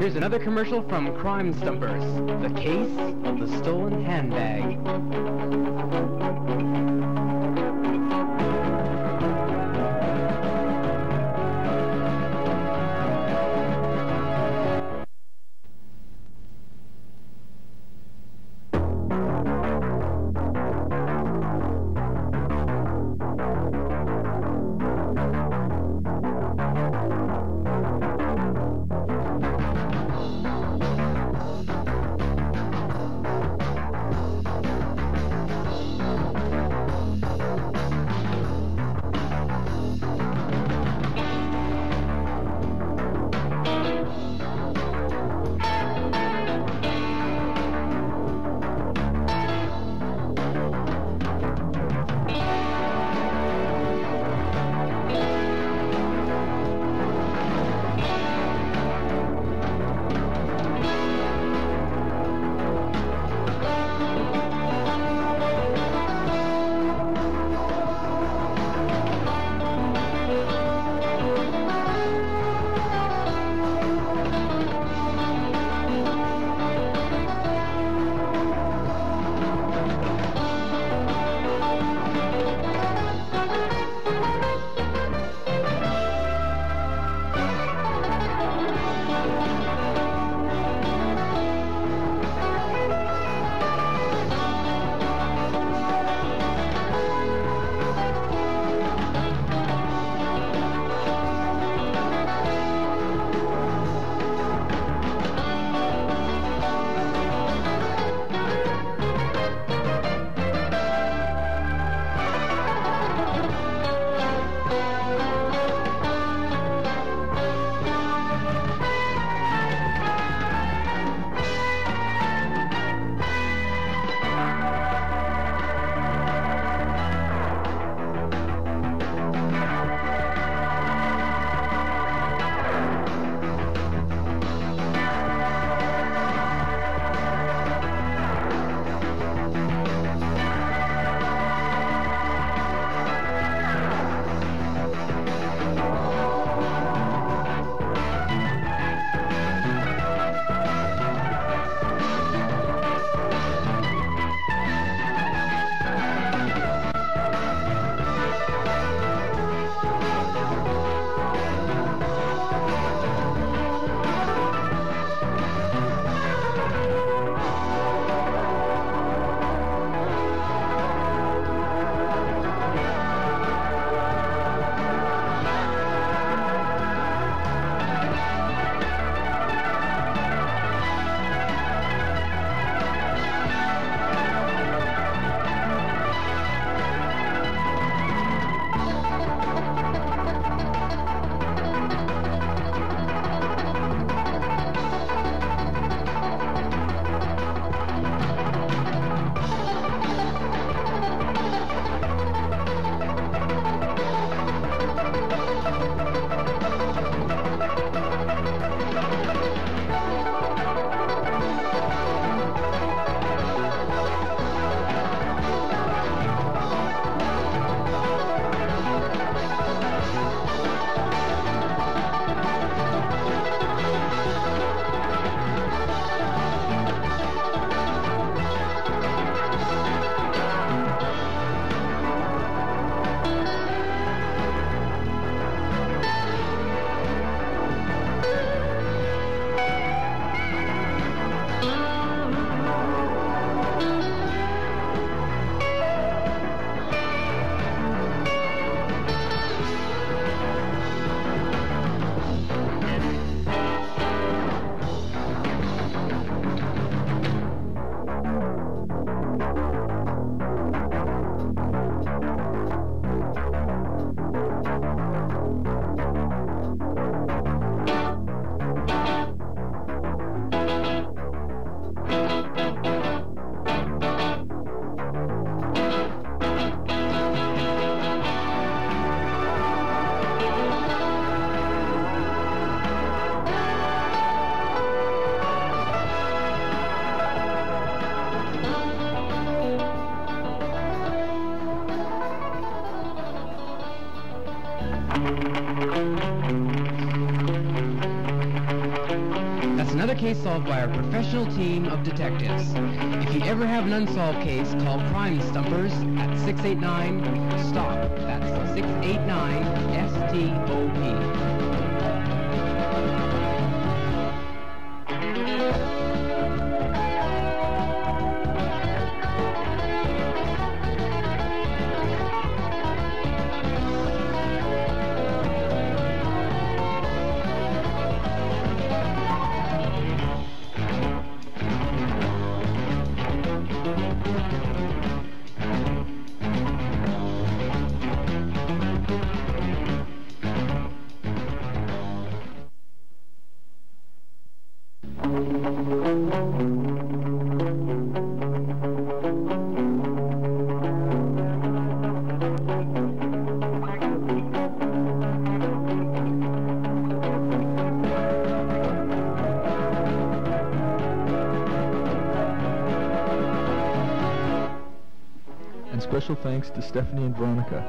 Here's another commercial from Crime Stumpers. The case of the stolen handbag. That's another case solved by our professional team of detectives. If you ever have an unsolved case, call Crime Stumpers at 689-STOP. That's 689-STOP. And special thanks to Stephanie and Veronica.